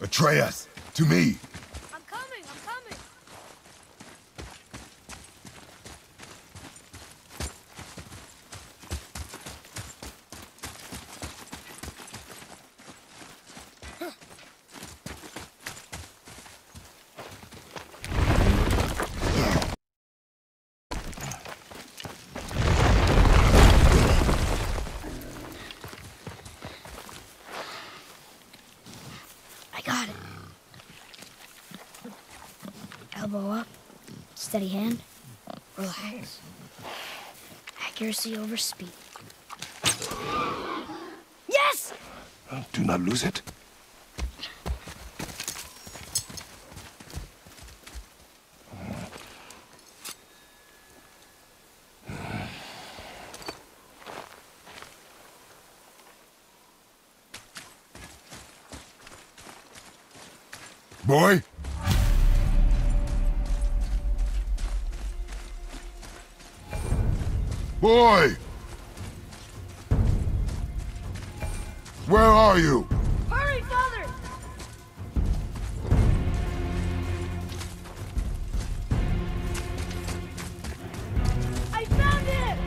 Atreus, to me. Steady hand, relax. Accuracy over speed. Yes! Do not lose it. Where are you? Hurry, father! I found him!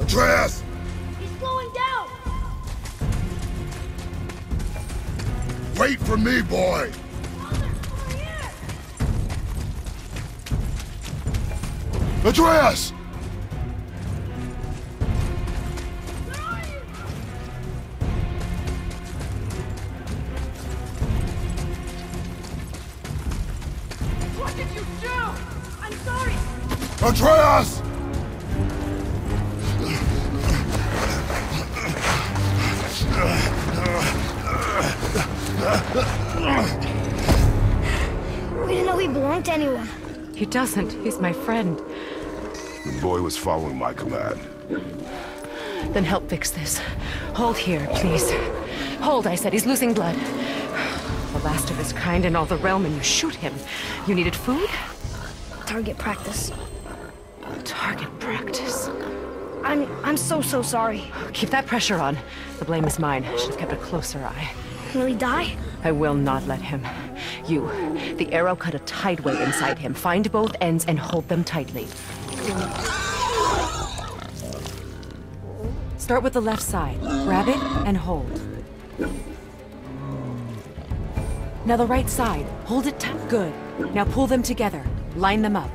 Atreus! He's slowing down! Wait for me, boy! Father! Atreus! Atreus! We didn't know he belonged to anyone. He doesn't. He's my friend. The boy was following my command. Then help fix this. Hold here, please. Hold, I said. He's losing blood. The last of his kind in all the realm, and you shoot him. You needed food? Target practice. I'm I'm so so sorry. Keep that pressure on. The blame is mine. I Should have kept a closer eye. Will he die? I will not let him. You, the arrow cut a tideway inside him. Find both ends and hold them tightly. Start with the left side. Grab it and hold. Now the right side. Hold it tight. Good. Now pull them together. Line them up.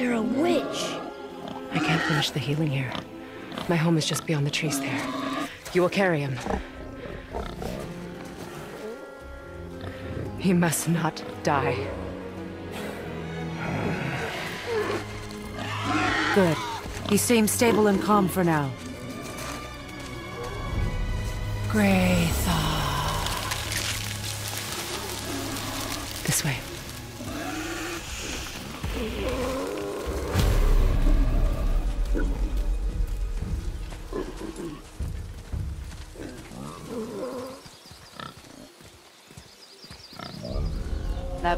You're a witch. I can't finish the healing here. My home is just beyond the trees there. You will carry him. He must not die. Good. He seems stable and calm for now. Greythaw. This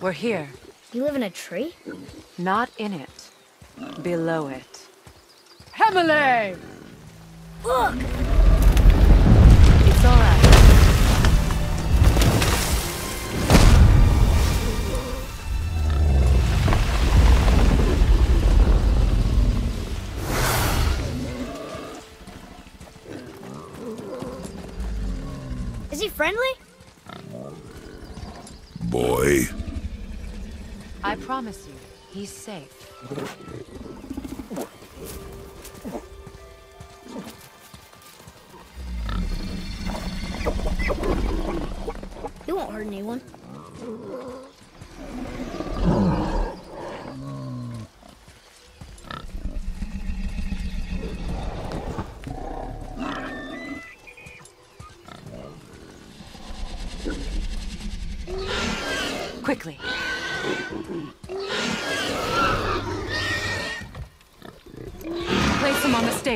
We're here, You live in a tree? not in it, below it. Hemele! Look! It's all right. Is he friendly? promise you, he's safe. He won't hurt anyone.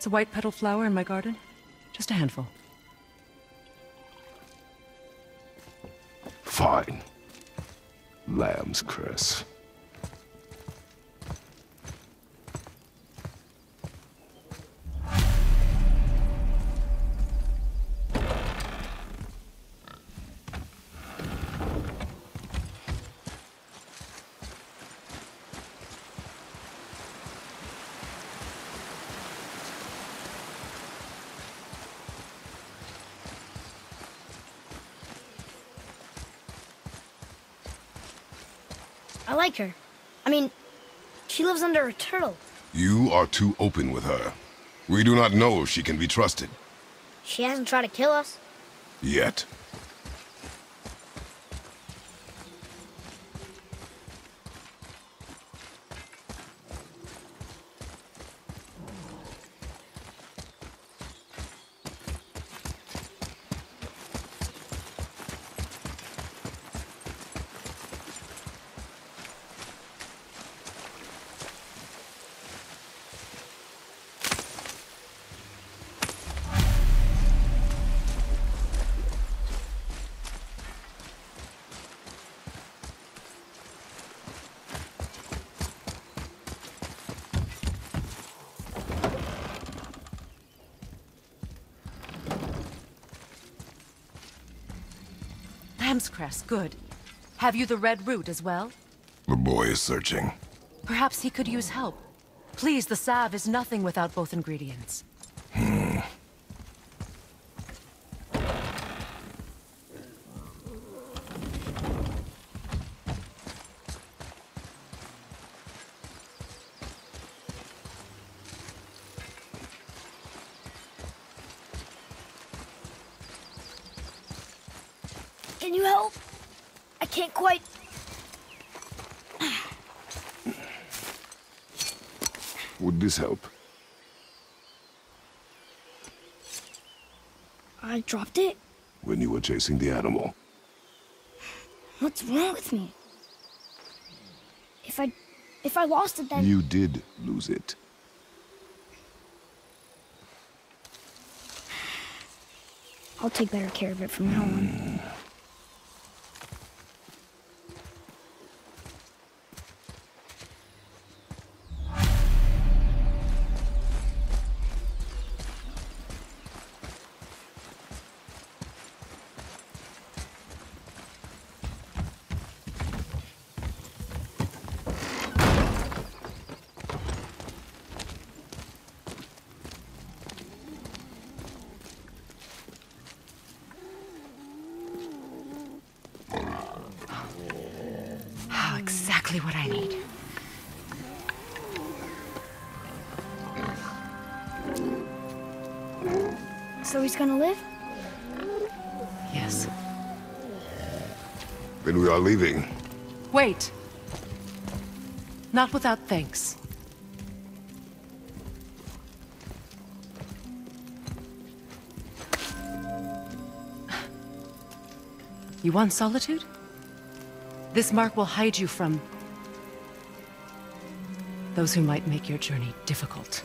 It's a white petal flower in my garden. Just a handful. Fine. Lamb's cress. I like her. I mean, she lives under a turtle. You are too open with her. We do not know if she can be trusted. She hasn't tried to kill us. Yet. Good. Have you the red root as well? The boy is searching. Perhaps he could use help. Please, the salve is nothing without both ingredients. Can you help? I can't quite. Would this help? I dropped it. When you were chasing the animal. What's wrong with me? If I, if I lost it, then You did lose it. I'll take better care of it from now on. Hmm. So he's gonna live? Yes. Then we are leaving. Wait. Not without thanks. You want solitude? This mark will hide you from... those who might make your journey difficult.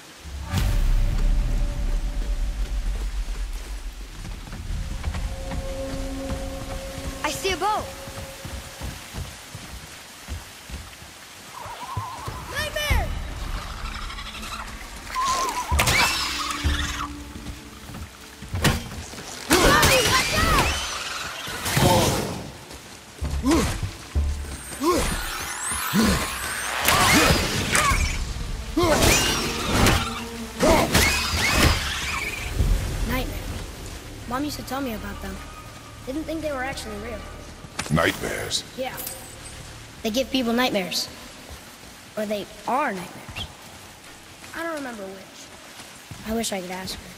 Used to tell me about them. Didn't think they were actually real. Nightmares. Yeah. They give people nightmares. Or they are nightmares. I don't remember which. I wish I could ask her.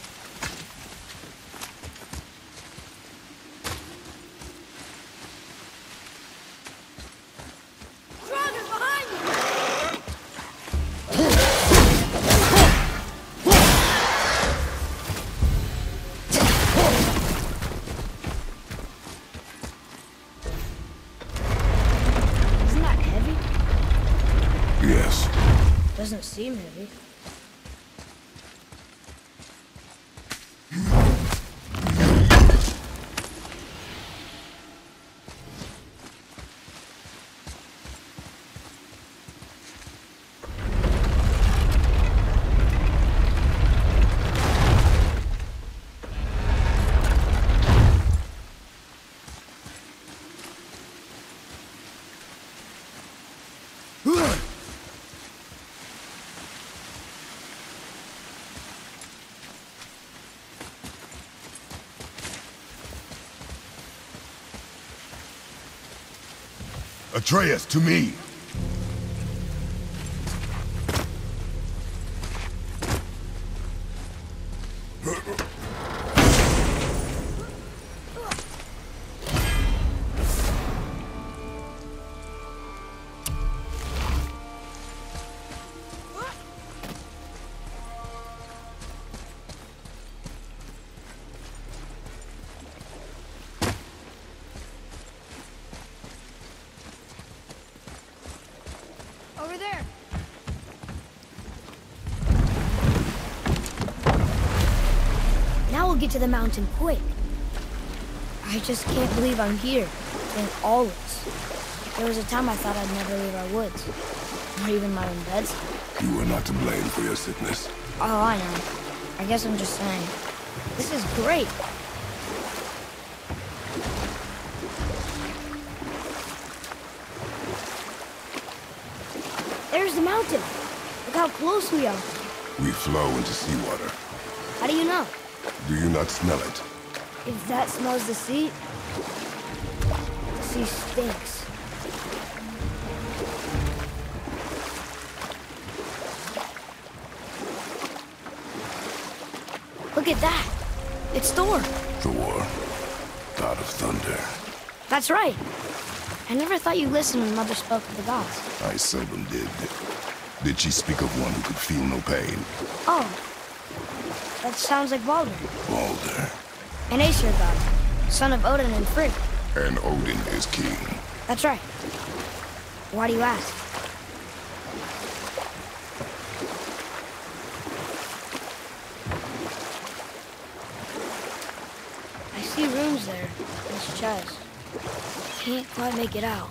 Doesn't seem heavy. Atreus, to me! Get to the mountain quick. I just can't believe I'm here. In all this. There was a time I thought I'd never leave our woods. Or even my own beds. You were not to blame for your sickness. Oh, I know. I guess I'm just saying. This is great. There's the mountain. Look how close we are. We flow into seawater not smell it. If that smells the sea, the sea stinks. Look at that. It's Thor. Thor, god of thunder. That's right. I never thought you listened when Mother spoke of the gods. I seldom did. Did she speak of one who could feel no pain? Oh, that sounds like Baldur. Baldur. An Aesir god. Son of Odin and Frigg. And Odin is king. That's right. Why do you ask? I see runes there. This chest. Can't quite make it out.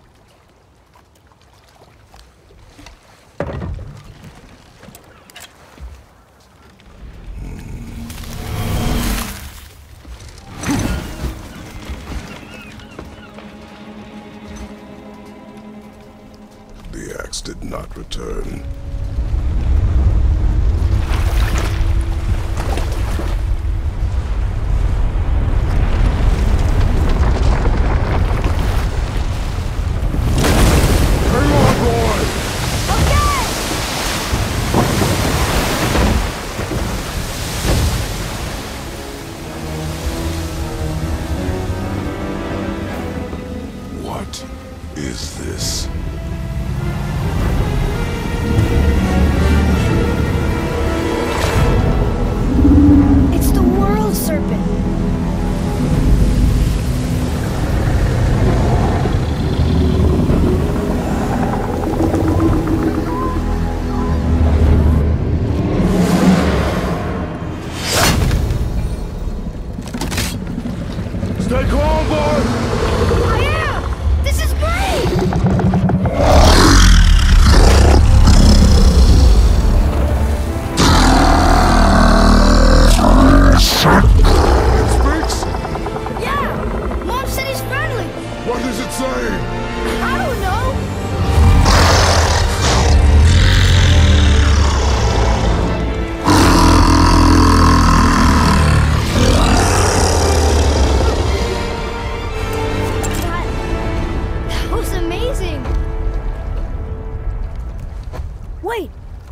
Return.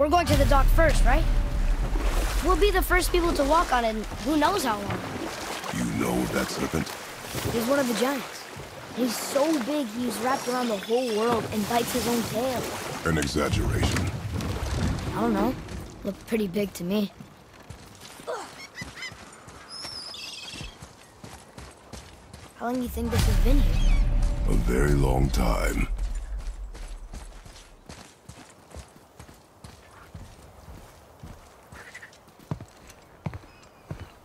We're going to the dock first, right? We'll be the first people to walk on it in who knows how long. You know that serpent? He's one of the giants. He's so big he's wrapped around the whole world and bites his own tail. An exaggeration. I don't know. Looked pretty big to me. How long do you think this has been here? A very long time.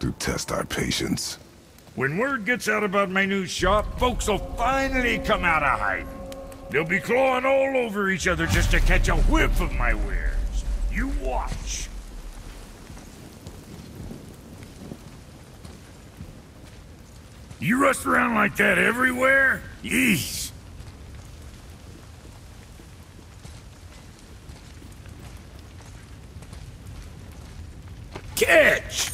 To test our patience. When word gets out about my new shop, folks will finally come out of hiding. They'll be clawing all over each other just to catch a whiff of my wares. You watch. You rust around like that everywhere? Yeesh. Catch!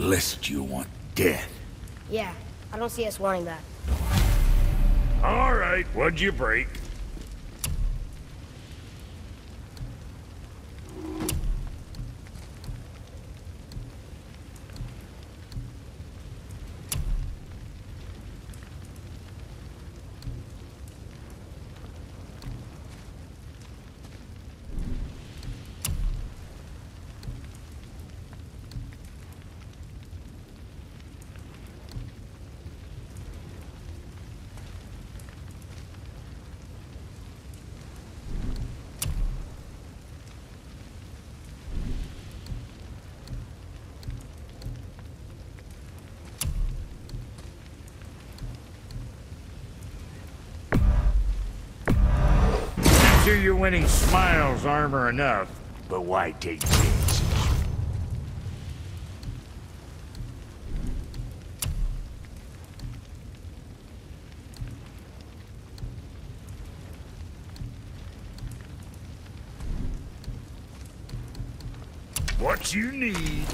Lest you want death. Yeah, I don't see us wanting that. All right, what'd you break? Sure you're smiles armor enough, but why take chances? What you need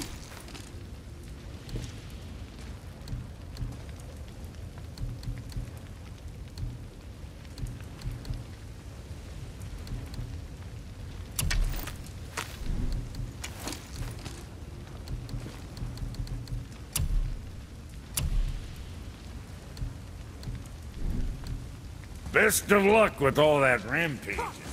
Best of luck with all that rampaging.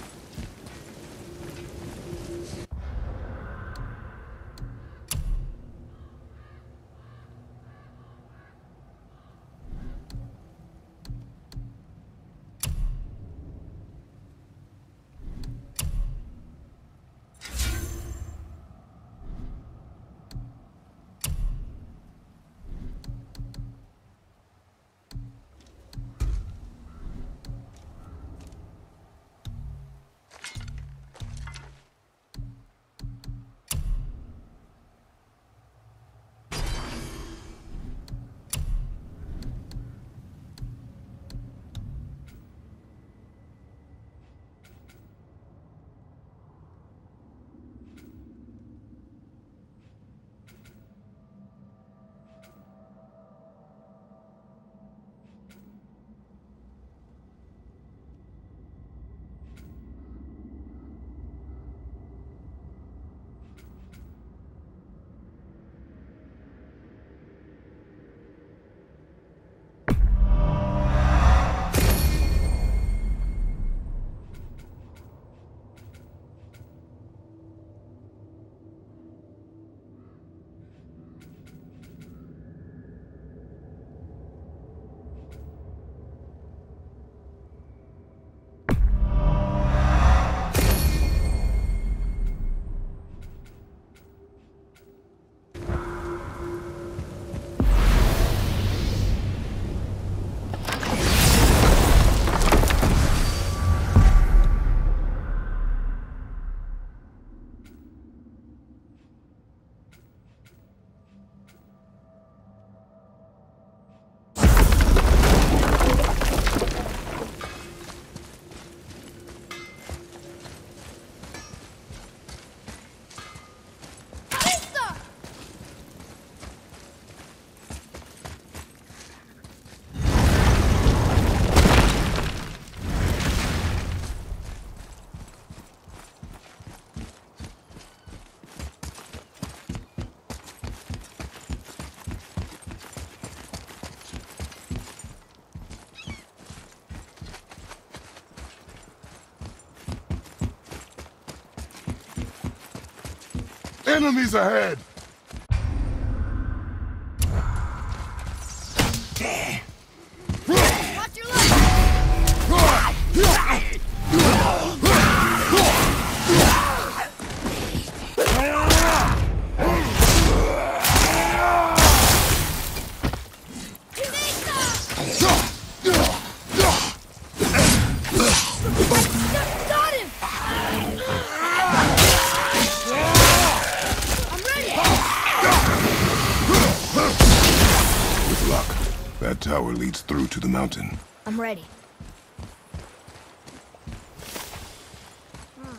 Enemies ahead! To the mountain. I'm ready. Hmm.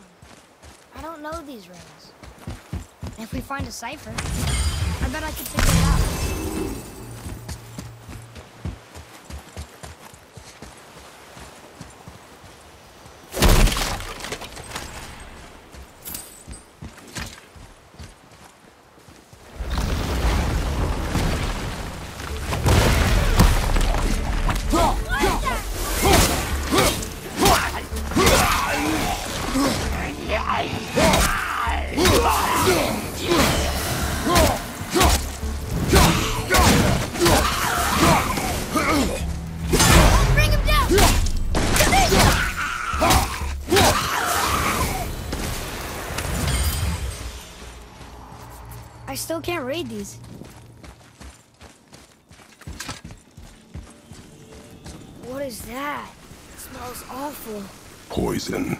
I don't know these. And if we find a cipher, I bet I could still can't read these. What is that? It smells awful. Poison.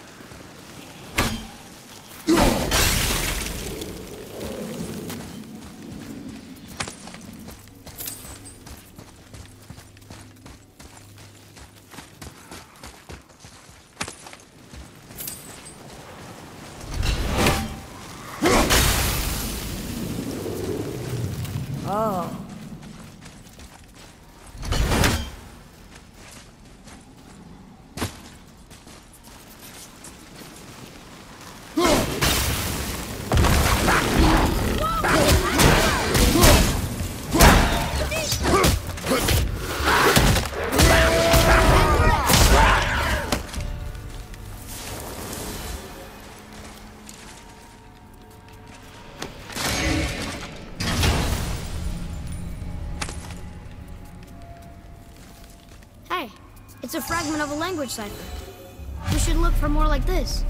A fragment of a language cipher. We should look for more like this.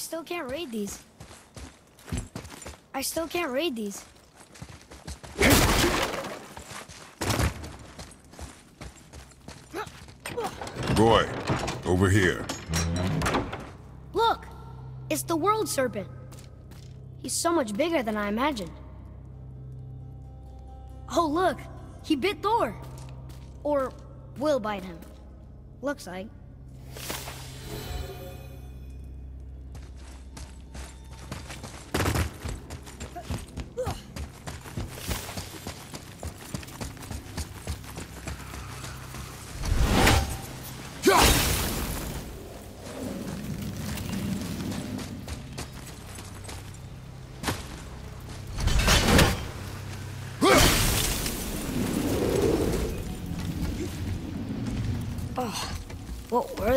Still can't read these. I still can't read these. Boy, over here. Look! It's the World Serpent. He's so much bigger than I imagined. Oh, look! He bit Thor! Or will bite him. Looks like.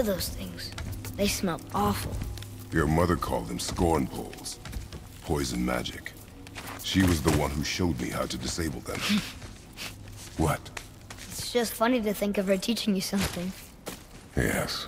Were those things? They smell awful. Your mother called them scorn poles. Poison magic. She was the one who showed me how to disable them. what? It's just funny to think of her teaching you something. Yes.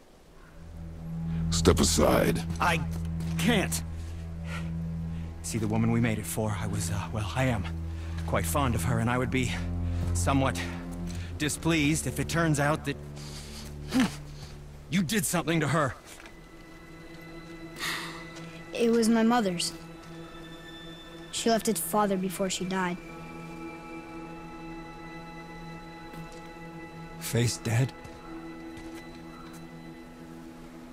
Step aside. I can't. see the woman we made it for. I was, uh, well, I am quite fond of her, and I would be somewhat displeased if it turns out that you did something to her. It was my mother's. She left its father before she died. Face dead?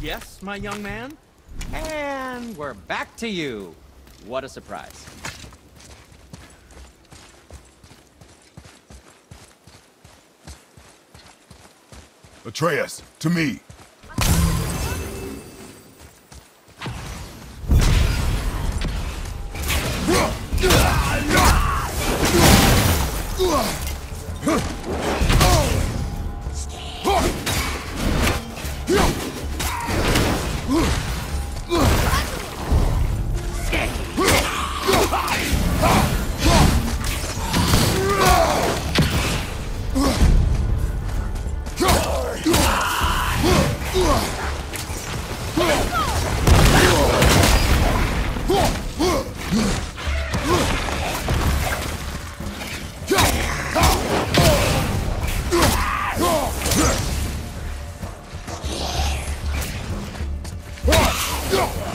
Yes, my young man? And we're back to you. What a surprise. Atreus, to me. Our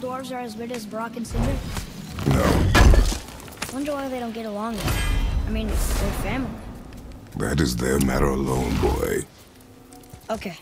dwarves are as weird as Brok and Sindri? No, Wonder why they don't get along yet. I mean, they're family. that is their matter alone, boy. Okay.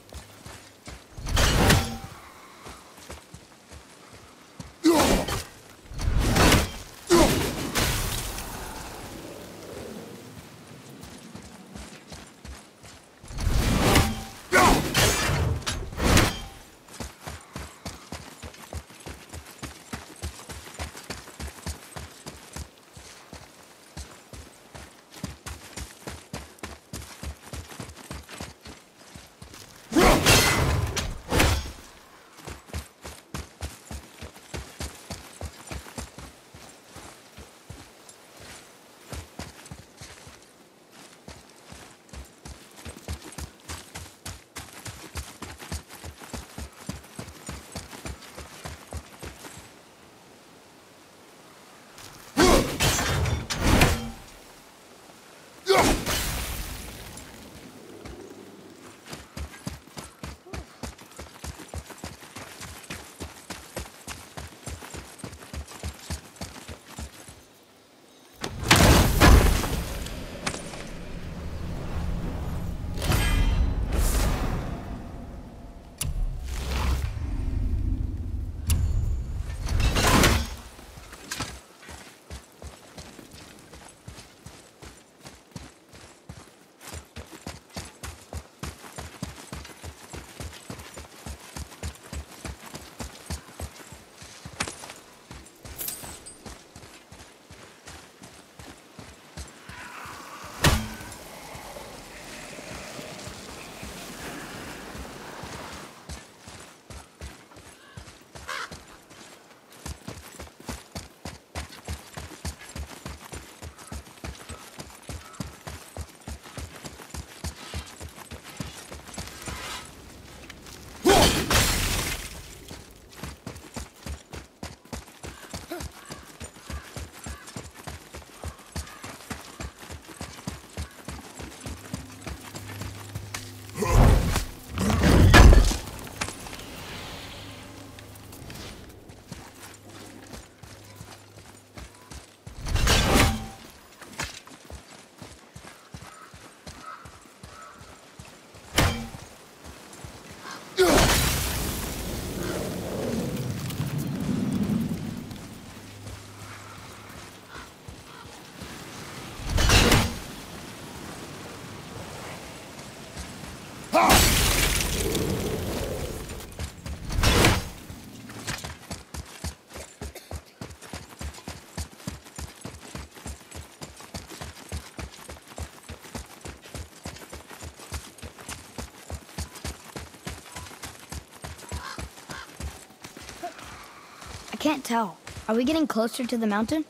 Can't tell. Are we getting closer to the mountain?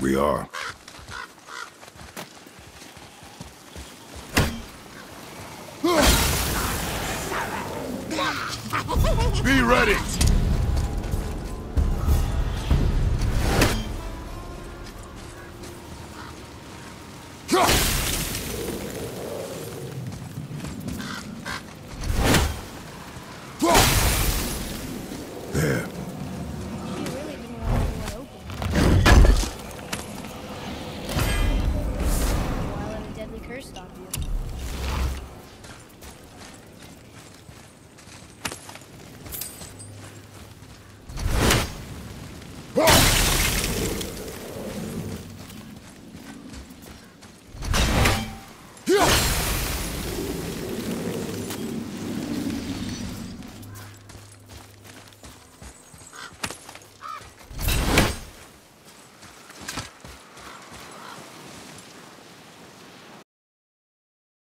We are. Be ready!